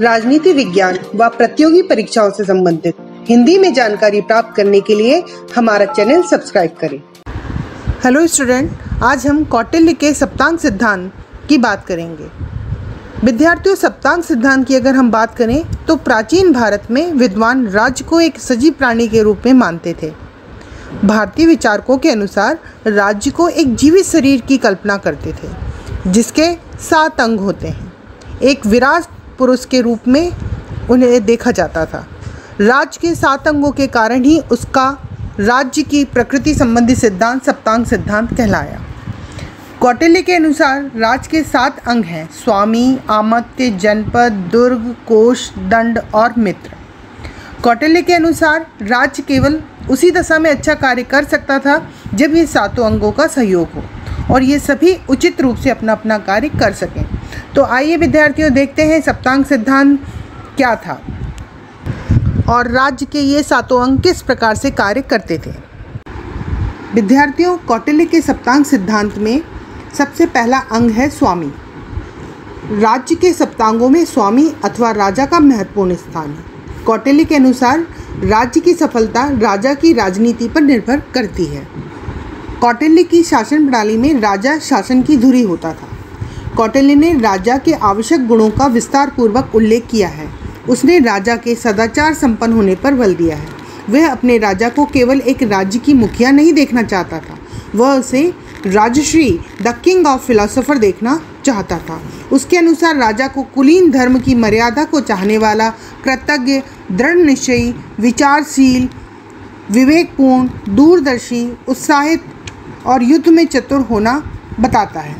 राजनीति विज्ञान व प्रतियोगी परीक्षाओं से संबंधित। हिंदी में जानकारी प्राप्त करने के लिए हमारा चैनल सब्सक्राइब करें। हेलो स्टूडेंट, आज हम कौटिल्य के सप्तांग सिद्धांत की बात करेंगे। विद्यार्थियों सप्तांग सिद्धांत की अगर हम बात करें तो प्राचीन भारत में विद्वान राज्य को एक सजीव प्राणी के रूप में मानते थे। भारतीय विचारकों के अनुसार राज्य को एक जीवित शरीर की कल्पना करते थे, जिसके सात अंग होते हैं। एक विराट पुरुष के रूप में उन्हें देखा जाता था। राज्य के सात अंगों के कारण ही उसका राज्य की प्रकृति संबंधी सिद्धांत सप्तांग सिद्धांत कहलाया। कौटिल्य के अनुसार राज्य के सात अंग हैं, स्वामी, आमत्य, जनपद, दुर्ग, कोष, दंड और मित्र। कौटिल्य के अनुसार राज्य केवल उसी दशा में अच्छा कार्य कर सकता था जब ये सातों अंगों का सहयोग हो। और ये सभी उचित रूप से अपना अपना कार्य कर सकें। तो आइए विद्यार्थियों, देखते हैं सप्तांग सिद्धांत क्या था। और राज्य के ये सातों अंग किस प्रकार से कार्य करते थे। विद्यार्थियों, कौटिल्य के सप्तांग सिद्धांत में सबसे पहला अंग है स्वामी। राज्य के सप्तांगों में स्वामी अथवा राजा का महत्वपूर्ण स्थान। है कौटिल्य के अनुसार राज्य की सफलता राजा की राजनीति पर निर्भर करती है। कौटिल्य की शासन प्रणाली में राजा शासन की धुरी होता था। कौटिल्य ने राजा के आवश्यक गुणों का विस्तार पूर्वक उल्लेख किया है। उसने राजा के सदाचार संपन्न होने पर बल दिया है। वह अपने राजा को केवल एक राज्य की मुखिया नहीं देखना चाहता था। वह उसे Rajshri the king of philosopher देखना चाहता था। उसके अनुसार राजा को कुलीन धर्म की मर्यादा को चाहने वाला कृतज्ञ, दृढ़ निश्चयी, विचारशील, विवेकपूर्ण, दूरदर्शी, उत्साहित और युद्ध में चतुर होना बताता है।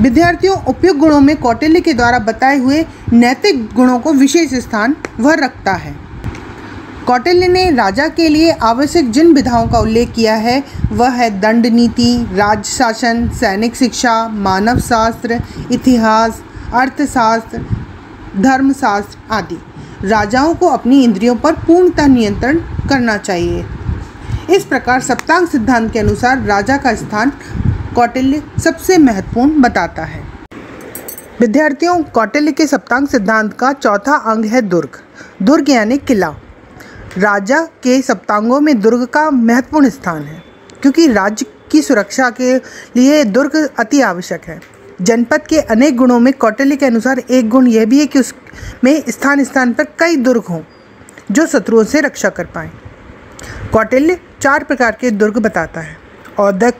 विद्यार्थियों, उपयुक्त गुणों में कौटिल्य के द्वारा बताए हुए नैतिक गुणों को विशेष स्थान वह रखता है। कौटिल्य ने राजा के लिए आवश्यक जिन विधाओं का उल्लेख किया है, वह है दंड नीति राज शासन सैनिक शिक्षा, मानव शास्त्र, इतिहास, अर्थशास्त्र, धर्मशास्त्र आदि। राजाओं को अपनी इंद्रियों पर पूर्णतः नियंत्रण करना चाहिए। इस प्रकार सप्तांग सिद्धांत के अनुसार राजा का स्थान कौटिल्य सबसे महत्वपूर्ण बताता है। विद्यार्थियों, कौटिल्य के सप्तांग सिद्धांत का चौथा अंग है दुर्ग। दुर्ग यानी किला। राजा के सप्तांगों में दुर्ग का महत्वपूर्ण स्थान है, क्योंकि राज्य की सुरक्षा के लिए दुर्ग अति आवश्यक है। जनपद के अनेक गुणों में कौटिल्य के अनुसार एक गुण यह भी है कि उसमें स्थान स्थान पर कई दुर्ग हों, जो शत्रुओं से रक्षा कर पाएँ। कौटिल्य चार प्रकार के दुर्ग बताता है। औदक,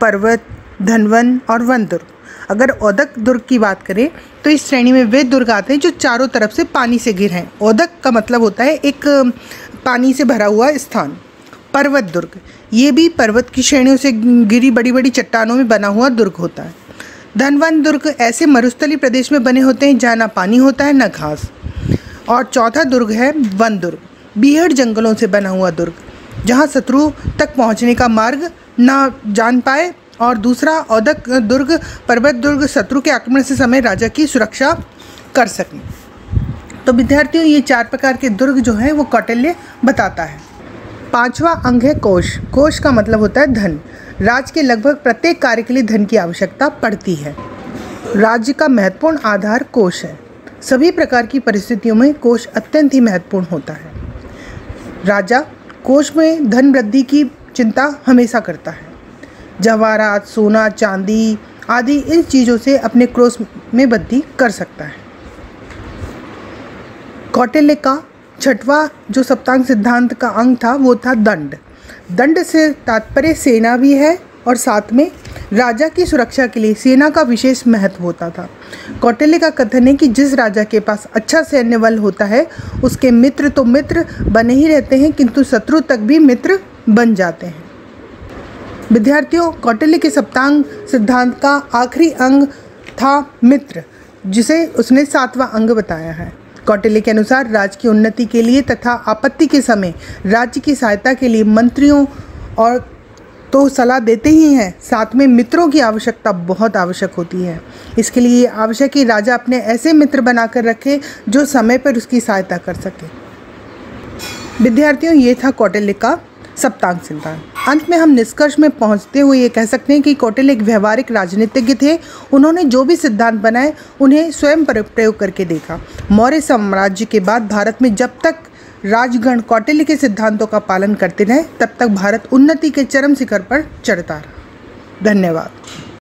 पर्वत, धनवन और वन दुर्ग अगर औदक दुर्ग की बात करें तो इस श्रेणी में वे दुर्ग आते हैं जो चारों तरफ़ से पानी से घिर हैं। औदक का मतलब होता है एक पानी से भरा हुआ स्थान। पर्वत दुर्ग। ये भी पर्वत की श्रेणियों से गिरी बड़ी बड़ी चट्टानों में बना हुआ दुर्ग होता है। धनवन दुर्ग ऐसे मरुस्थली प्रदेश में बने होते हैं जहाँ ना पानी होता है, ना घास। और चौथा दुर्ग है वन दुर्ग बीहड़ जंगलों से बना हुआ दुर्ग। जहाँ शत्रु तक पहुँचने का मार्ग ना जान पाए और दूसरा औदक दुर्ग, पर्वत दुर्ग शत्रु के आक्रमण से समय राजा की सुरक्षा कर सकें। तो विद्यार्थियों, ये चार प्रकार के दुर्ग जो हैं, वो कौटिल्य बताता है। पांचवा अंग है कोष। कोष का मतलब होता है धन। राज्य के लगभग प्रत्येक कार्य के लिए धन की आवश्यकता पड़ती है। राज्य का महत्वपूर्ण आधार कोष है। सभी प्रकार की परिस्थितियों में कोष अत्यंत ही महत्वपूर्ण होता है। राजा कोष में धन वृद्धि की चिंता हमेशा करता है। जवाहरात, सोना, चांदी आदि इन चीज़ों से अपने क्रोश में वृद्धि कर सकता है। कौटिल्य का छठवा जो सप्तांग सिद्धांत का अंग था, वो था दंड। दंड से तात्पर्य सेना भी है और साथ में राजा की सुरक्षा के लिए सेना का विशेष महत्व होता था। कौटिल्य का कथन है कि जिस राजा के पास अच्छा सैन्य बल होता है, उसके मित्र तो मित्र बने ही रहते हैं, किंतु शत्रु तक भी मित्र बन जाते हैं। विद्यार्थियों, कौटिल्य के सप्तांग सिद्धांत का आखिरी अंग था मित्र, जिसे उसने सातवां अंग बताया है। कौटिल्य के अनुसार राज्य की उन्नति के लिए तथा आपत्ति के समय राज्य की सहायता के लिए मंत्रियों और तो सलाह देते ही हैं। साथ में मित्रों की आवश्यकता बहुत आवश्यक होती है। इसके लिए आवश्यक कि राजा अपने ऐसे मित्र बनाकर रखे, जो समय पर उसकी सहायता कर सके। विद्यार्थियों, ये था कौटिल्य का सप्तांग सिद्धांत। अंत में हम निष्कर्ष में पहुँचते हुए ये कह सकते हैं कि कौटिल्य एक व्यवहारिक राजनीतिज्ञ थे। उन्होंने जो भी सिद्धांत बनाए, उन्हें स्वयं पर प्रयोग करके देखा। मौर्य साम्राज्य के बाद भारत में जब तक राजगण कौटिल्य के सिद्धांतों का पालन करते रहे, तब तक भारत उन्नति के चरम शिखर पर चढ़ता रहा। धन्यवाद।